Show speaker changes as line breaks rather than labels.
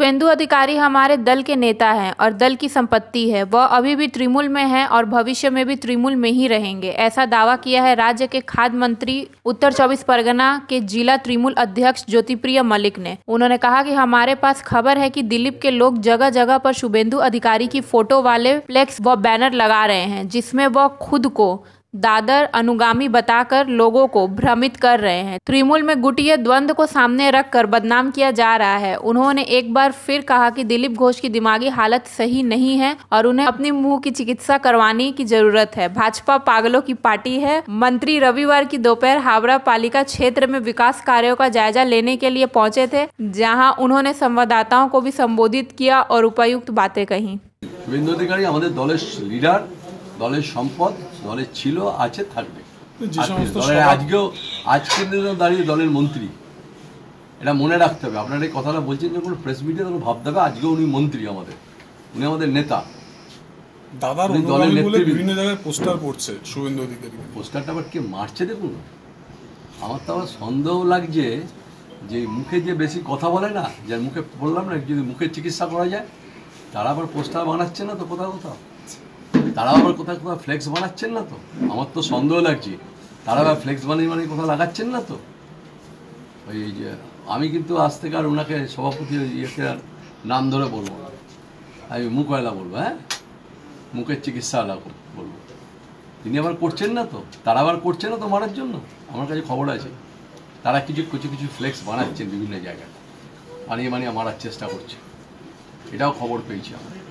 शुभेंदु अधिकारी हमारे दल के नेता हैं और दल की संपत्ति है। वह अभी भी त्रिमूल में हैं और भविष्य में भी त्रिमूल में ही रहेंगे। ऐसा दावा किया है राज्य के खाद्य मंत्री उत्तर चौबीस परगना के जिला त्रिमूल अध्यक्ष ज्योतिप्रिय मलिक ने। उन्होंने कहा कि हमारे पास खबर है कि दिलीप के लोग जगह जगह पर शुभेंदु अधिकारी की फ़ोटो वाले फ्लेक्स व बैनर लगा रहे हैं, जिसमें वह खुद को दादर अनुगामी बताकर लोगों को भ्रमित कर रहे हैं त्रिमूल में गुटिये द्वंद को सामने रखकर बदनाम किया जा रहा है उन्होंने एक बार फिर कहा कि दिलीप घोष की दिमागी हालत सही नहीं है और उन्हें अपनी मुंह की चिकित्सा करवाने की जरूरत है भाजपा पागलों की पार्टी है मंत्री रविवार की दोपहर हावड़ा पालिका क्षेत्र में विकास कार्यों का जायजा लेने के लिए पहुंचे थे जहां उन्होंने संवाददाताओं को भी संबोधित किया और उपायुक्त बातें कही
শুভেন্দু অধিকারী আমাদের দলের লিডার দলের সম্পদ দলের ছিল আছে থাকবে। আজকে দলের আজকেও আজকের দিনে দাঁড়িয়ে দলের মন্ত্রী। এটা মনে রাখতে হবে। আপনারা এই কথাটা বলছেন যখন প্রেস মিডিয়া তখন ভাবতে হবে আজকেও উনি মন্ত্রী আমাদের। উনি আমাদের নেতা।
দাদার
দলের
বিভিন্ন জায়গায় পোস্টার পড়ছে শুভেন্দু অধিকারী।
পোস্টারটা আবার কে মারছে দেখুন? আমার তো আবার সন্দেহ লাগছে যে মুখে যে বেশি কথা বলে না যার মুখে বললাম না যদি মুখের চিকিৎসা করা যায় তারা আবার পোস্টার বানাচ্ছে না তো কোথাও কোথাও? তারা আবার কোথাও কোথাও ফ্লেক্স বানাচ্ছেন না তো? আমার তো সন্দেহ লাগছে। তারা আবার ফ্লেক্স বানিয়ে বানিয়ে কোথাও লাগাচ্ছেন না তো? ওই যে, আমি কিন্তু আজ থেকে আর ওনাকে সভাপতি ইয়েকে আর নাম ধরে বলব না। আমি মুখওয়ালা বলব হ্যাঁ? মুখের চিকিৎসা বলব। তিনি আবার করছেন না তো? তারা আবার করছে না তো মারার জন্য? আমার কাছে খবর আছে। তারা কিছু কিছু কিছু ফ্লেক্স বানাচ্ছেন বিভিন্ন জায়গায়। বানিয়ে বানিয়ে মারার চেষ্টা করছে। এটাও খবর পেয়েছি আমরা।